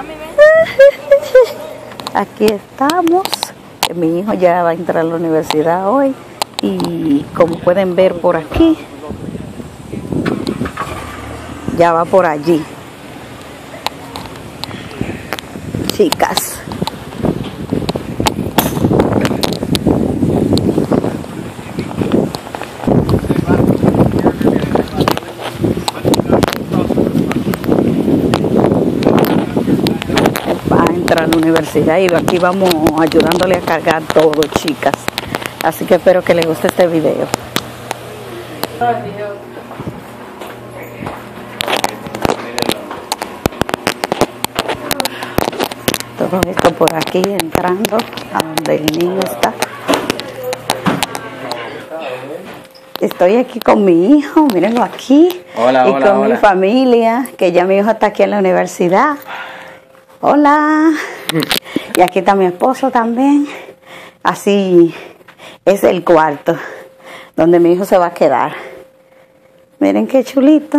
Aquí estamos. Mi hijo ya va a entrar a la universidad hoy y como pueden ver por aquí, ya va por allí. Chicas. va a entrar a la universidad y aquí vamos ayudándole a cargar todo, chicas. Así que espero que les guste este video. Todo esto por aquí entrando a donde el niño está. Estoy aquí con mi hijo, mírenlo aquí. Hola, y hola, con mi familia, que ya mi hijo está aquí en la universidad. Hola. Y aquí está mi esposo también. Así es el cuarto donde mi hijo se va a quedar. Miren qué chulito.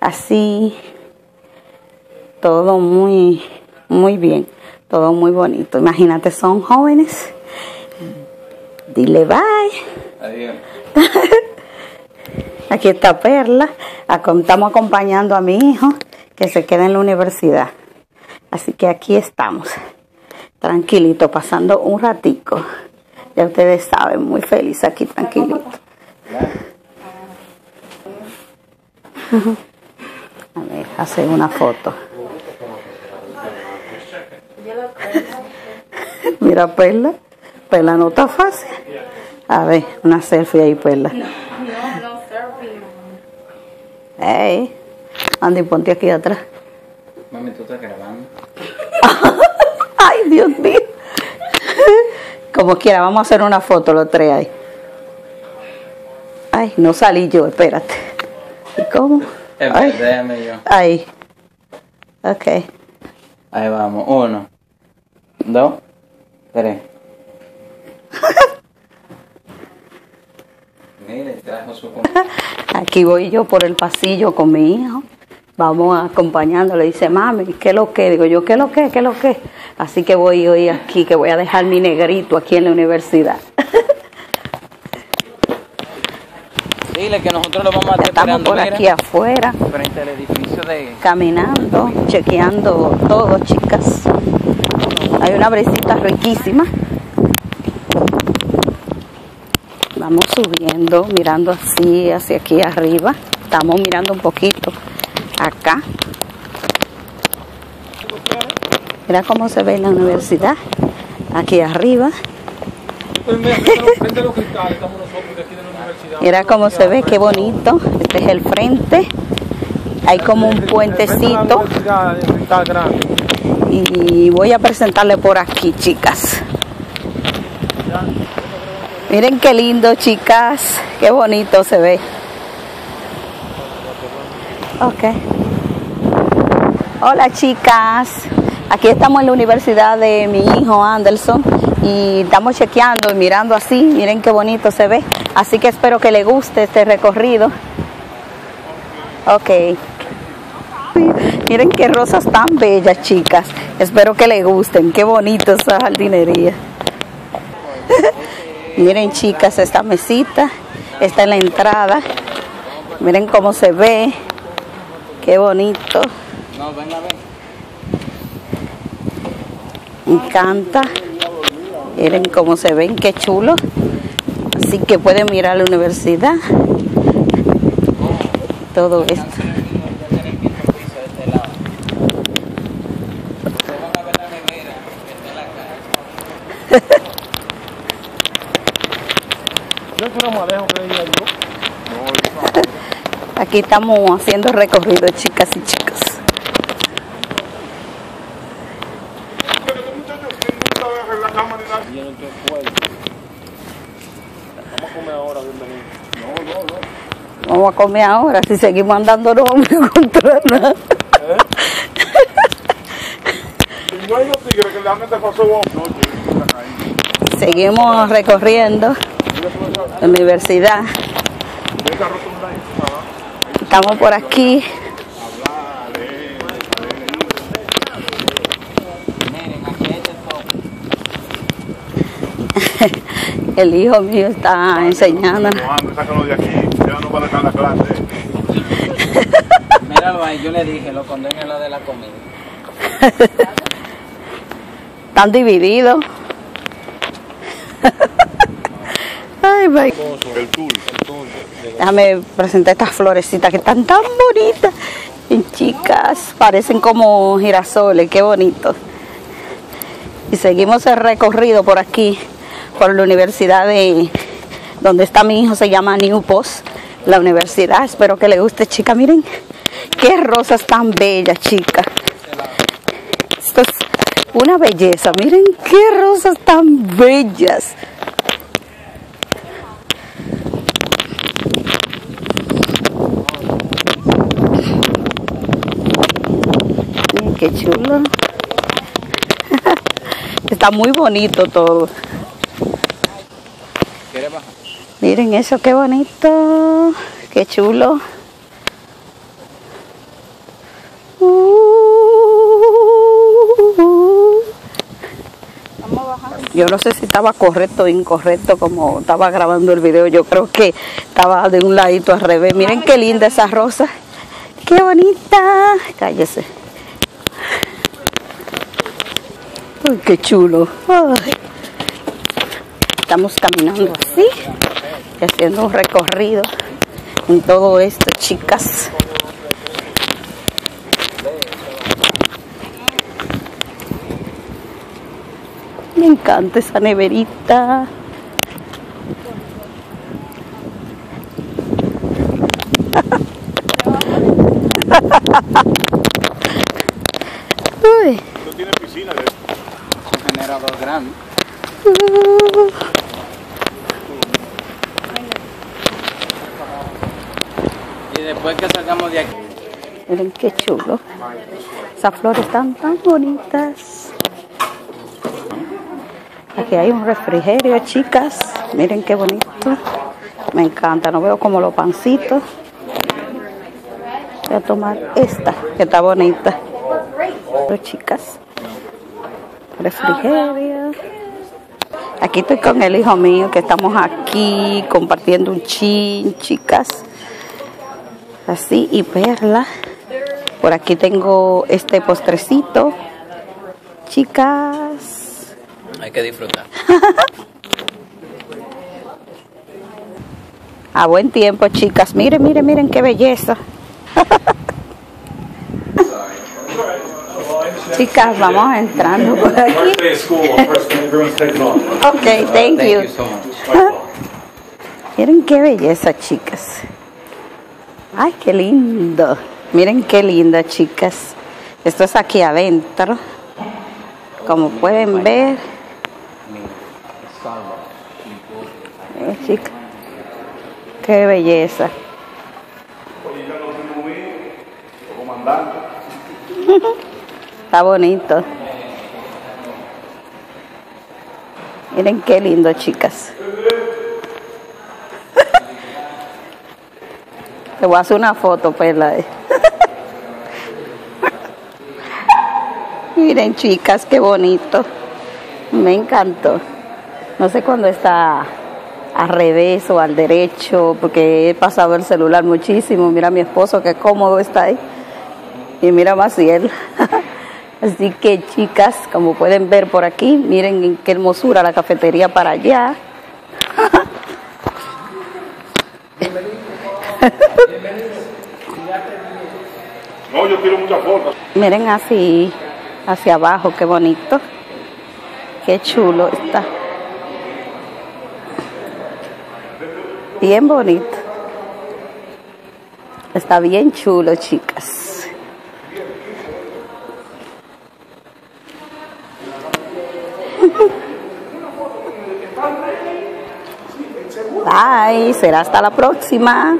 Así todo muy muy bien, todo muy bonito. Imagínate, son jóvenes. Dile bye. Adiós. Aquí está Perla. Estamos acompañando a mi hijo que se queda en la universidad. Así que aquí estamos, tranquilito, pasando un ratico. Ya ustedes saben, muy feliz aquí, tranquilito. A ver, hacer una foto. Mira, Perla. Perla no está fácil. A ver, una selfie ahí, Perla. Hey, Andy, ponte aquí atrás. Mami, tú estás grabando. Ay, Dios mío. Como quiera, vamos a hacer una foto los tres ahí. Ay, no salí yo, espérate. ¿Y cómo? Ay, déjame yo. ahí. Ok. Ahí vamos. Uno, dos, tres. Mire, trajo su Aquí voy yo por el pasillo con mi hijo. Vamos acompañando. Le dice, mami, ¿qué es lo que? Digo yo, ¿qué es lo que? ¿Qué es lo que? Así que voy hoy aquí, que voy a dejar mi negrito aquí en la universidad. Dile que nosotros lo vamos a estar estamos por mira, aquí afuera. frente al edificio de... caminando, chequeando todo, chicas. Hay una brisita riquísima. Vamos subiendo, mirando así hacia aquí arriba. Estamos mirando un poquito acá. Mira cómo se ve la universidad. Aquí arriba. Mira cómo se ve, qué bonito. Este es el frente. Hay como un puentecito. Y voy a presentarle por aquí, chicas. Miren qué lindo, chicas. Qué bonito se ve. Ok. Hola, chicas. Aquí estamos en la universidad de mi hijo Anderson y estamos chequeando y mirando así. Miren qué bonito se ve. Así que espero que le guste este recorrido. Ok. Miren qué rosas tan bellas, chicas. Espero que le gusten. Qué bonito esa jardinería. Miren, chicas, esta mesita está en la entrada. Miren cómo se ve. Qué bonito. No, venga, ven. Me encanta. Miren cómo se ven, qué chulo. Así que pueden mirar la universidad. Todo esto. Aquí estamos haciendo recorrido, chicas y chicos. Vamos a comer ahora, si seguimos andando no vamos a encontrar nada. Pasó vos. Seguimos recorriendo la universidad. Estamos por aquí. El hijo mío está enseñando. Míralo ahí, yo le dije, lo condeno a la de la comida. Están divididos. Ay, El. Déjame presentar estas florecitas que están tan bonitas. Y chicas, parecen como girasoles, qué bonito. Y seguimos el recorrido por aquí, por la universidad de donde está mi hijo, se llama New Post, la universidad. Espero que le guste, chica. Miren qué rosas tan bellas, chicas. Esto es una belleza. Miren qué rosas tan bellas. Miren Está muy bonito todo. Miren eso, qué bonito. Qué chulo. Yo no sé si estaba correcto o incorrecto como estaba grabando el video. Yo creo que estaba de un ladito al revés. Miren qué linda esa rosa. Qué bonita. Cállese. Uy, qué chulo. Ay. Estamos caminando así y haciendo un recorrido en todo esto, chicas. Me encanta esa neverita. Uy. No tiene piscina. de- Generador grande. Y después que salgamos de aquí, Miren qué chulo. Esas flores están tan bonitas. Aquí hay un refrigerio, chicas. Miren qué bonito. Me encanta. No veo como los pancitos. Voy a tomar esta, que está bonita. Pero, chicas. Refrigerio. Aquí estoy con el hijo mío, que estamos aquí compartiendo un chin, chicas así y perla. Por aquí tengo este postrecito. Chicas, hay que disfrutar. a buen tiempo, chicas. Miren, miren, miren qué belleza. chicas, vamos entrando por aquí. Ok, thank you. Miren qué belleza, chicas. Ay, qué lindo. Miren qué linda, chicas. Esto es aquí adentro. Como pueden ver. Eh, chicas. Qué belleza. Está bonito. Miren qué lindo, chicas. Te voy a hacer una foto, Perla. eh. Miren, chicas, qué bonito. Me encantó. No sé cuándo está al revés o al derecho, porque he pasado el celular muchísimo. Mira mi esposo, qué cómodo está ahí. Y mira Maciel. Así que, chicas, como pueden ver por aquí, miren qué hermosura la cafetería para allá. No, yo quiero muchas fotos. Miren así, hacia abajo, qué bonito. Qué chulo está. Bien bonito. Está bien chulo, chicas. Bye, será hasta la próxima.